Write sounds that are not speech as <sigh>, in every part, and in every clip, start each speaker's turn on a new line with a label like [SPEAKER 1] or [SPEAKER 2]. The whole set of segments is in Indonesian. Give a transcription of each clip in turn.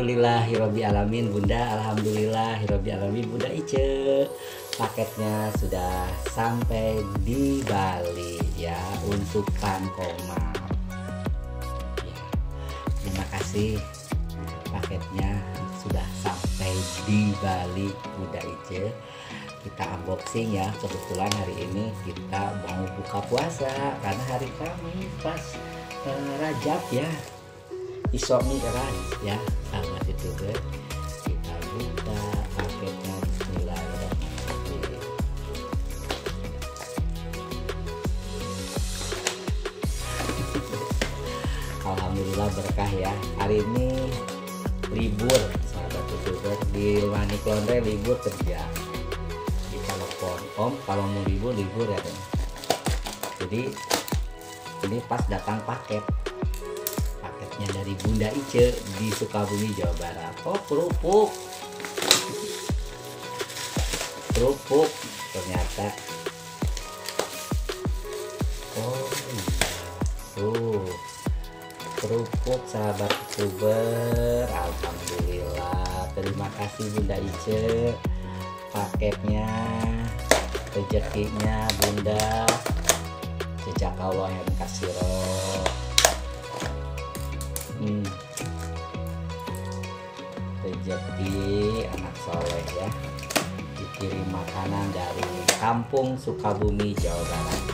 [SPEAKER 1] Alhamdulillah Hirobi Alamin Bunda. Alhamdulillah Hirobi Alamin Bunda Ice. Paketnya sudah sampai di Bali ya Untuk Pankoma ya, Terima kasih. Paketnya sudah sampai di Bali Bunda Ice. Kita unboxing ya. Kebetulan hari ini kita mau buka puasa karena hari kami pas uh, Rajab ya isok keran ya sahabat youtuber kita buka paketnya Bismillahirrahmanirrahim Alhamdulillah berkah ya. Hari ini libur sahabat youtuber di Manik Londre libur kerja. Telepon om kalau mau libur libur ya kan jadi ini pas datang paket paketnya dari Bunda Ice di Sukabumi Jawa Barat. Oh kerupuk. Kerupuk. Ternyata. Oh iya. Tuh. Kerupuk sahabat youtuber. Alhamdulillah. Terima kasih Bunda Ice. Paketnya rezekinya bunda. Jejak Allah yang kasih roh hmm. rezeki anak soleh ya. Dikirim makanan dari kampung Sukabumi Jawa Barat.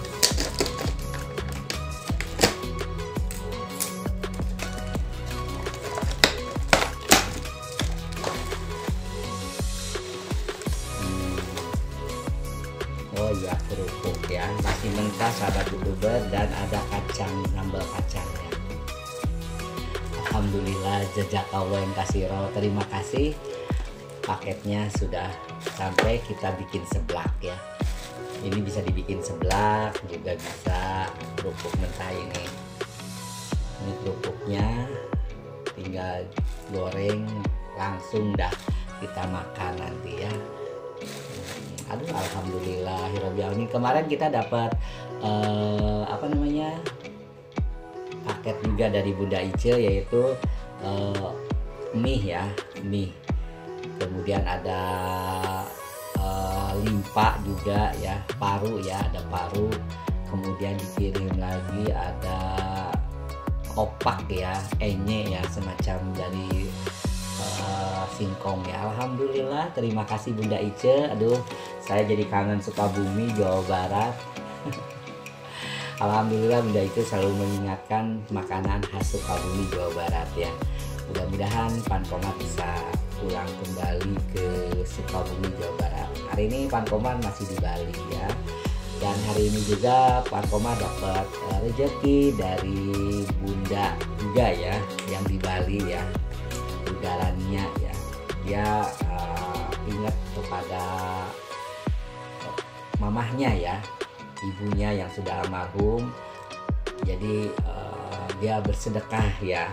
[SPEAKER 1] Oh iya kerupuk ya. Masih mentah sahabat youtuber dan ada kacang sambal kacangnya Alhamdulillah jejak Allah yang kasih roh terima kasih. Paketnya sudah sampai kita bikin seblak ya. Ini bisa dibikin seblak juga bisa kerupuk mentah ini. Ini kerupuknya tinggal goreng langsung dah kita makan nanti ya. Aduh alhamdulillah alamin kemarin kita dapat uh, apa namanya paket juga dari Bunda Ice yaitu uh, mie ya mie kemudian ada uh, limpa juga ya paru ya ada paru. Kemudian dikirim lagi ada opak ya enye ya semacam dari uh, singkong ya. Alhamdulillah terima kasih Bunda Ice. Aduh saya jadi kangen Sukabumi Jawa Barat <laughs> Alhamdulillah Bunda itu selalu mengingatkan makanan khas Sukabumi Jawa Barat ya. Mudah-mudahan Pankomat bisa pulang kembali ke Sukabumi Jawa Barat. Hari ini Pankomat masih di Bali ya. Dan hari ini juga Pankomat dapat uh, rezeki dari Bunda juga ya yang di Bali ya. Udaranya ya. Dia uh, ingat kepada mamahnya ya ibunya yang sudah almarhum. Jadi uh, dia bersedekah ya.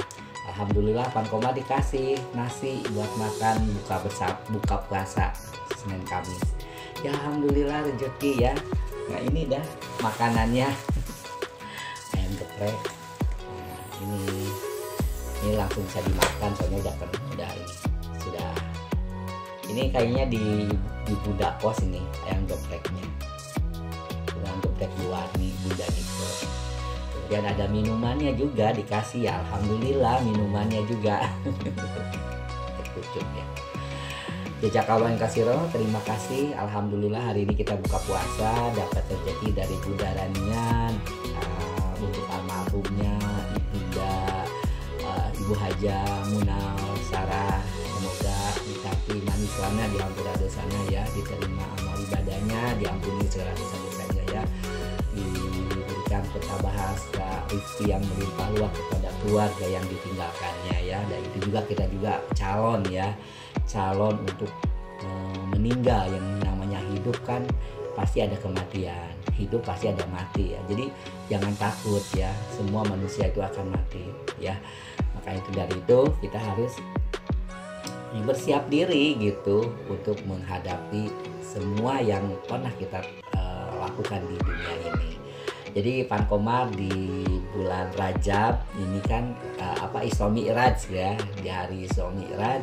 [SPEAKER 1] Alhamdulillah Pankoma dikasih nasi buat makan buka bersama buka puasa Senin Kamis. Ya Alhamdulillah rezeki ya. Nah ini dah makanannya. Ayam geprek. Nah, ini ini langsung bisa dimakan soalnya udah ini sudah. Ini kayaknya di di budak pos ini ayam gepreknya geprek nih bunda Niko kemudian ada minumannya juga dikasih ya Alhamdulillah minumannya juga <laughs> ya Jejak kawan kasiro, terima kasih. Alhamdulillah hari ini kita buka puasa, dapat rezeki dari budarannya uh, untuk almarhumnya Ibunda uh, Ibu Haja Munal Sarah. Semoga dikasih manis diampura dosanya ya, diterima amal ibadahnya, diampuni segala dosa-dosanya ya, diberikan ketabahan rezeki yang melimpah luas kepada keluarga yang ditinggalkannya ya. Dan itu juga kita juga calon ya. Calon untuk e, meninggal yang namanya hidup kan pasti ada kematian. Hidup pasti ada mati ya. Jadi jangan takut ya semua manusia itu akan mati ya. Maka itu dari itu kita harus bersiap diri gitu untuk menghadapi semua yang pernah kita lakukan di dunia ini Jadi Pankomar di bulan Rajab ini kan uh, apa Isra Mi'raj ya di hari Isra Mi'raj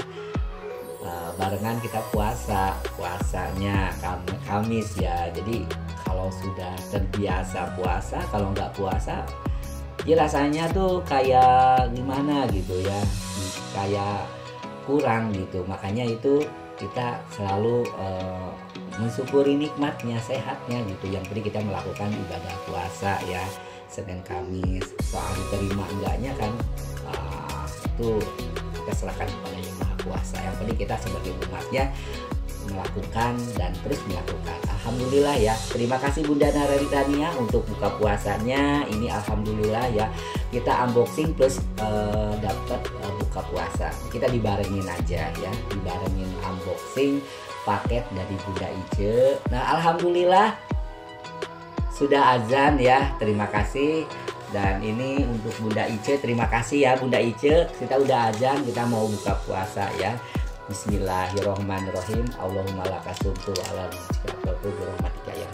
[SPEAKER 1] uh, barengan kita puasa puasanya Kam Kamis ya. Jadi kalau sudah terbiasa puasa kalau nggak puasa ya rasanya tuh kayak gimana gitu ya kayak kurang gitu makanya itu kita selalu uh, mensyukuri nikmatnya sehatnya gitu. Yang penting kita melakukan ibadah puasa ya. Senin Kamis soal diterima enggaknya kan uh, itu kita serahkan kepada yang maha kuasa. Yang penting kita sebagai umatnya melakukan dan terus melakukan. Alhamdulillah ya. Terima kasih Bunda Naraditania untuk buka puasanya. Ini Alhamdulillah ya. Kita unboxing plus uh, dapat uh, kita dibarengin aja ya dibarengin unboxing paket dari Bunda Ice. Nah, alhamdulillah sudah azan ya. Terima kasih. Dan ini untuk Bunda Ice, terima kasih ya Bunda Ice. Kita udah azan, kita mau buka puasa ya. Bismillahirrohmanirrohim. Allahumma lakasumtu ala rizqika wa birahmatika ya.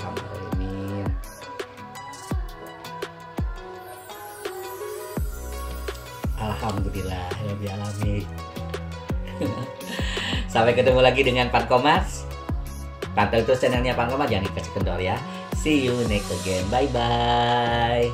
[SPEAKER 1] Alhamdulillah, ya alamin. <laughs> Sampai ketemu lagi dengan Pan Komas. Pantau terus channelnya Pan Komas, jangan dikasih kendor ya. See you next again. Bye-bye.